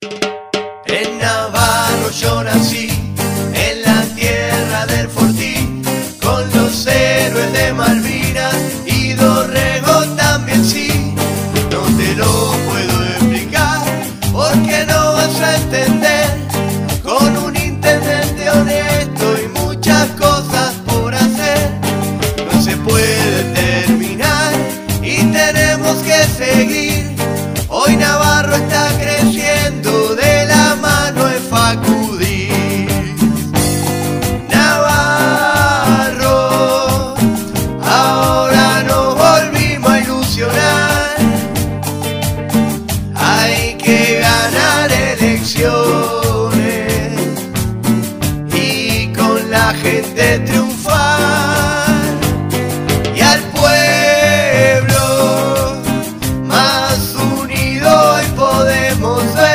En Navarro yo nací, en la tierra del Fortín, con los héroes de Malvinas y Dorrego también sí, no te lo puedo de triunfar y al pueblo más unido hoy podemos ver.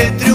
entre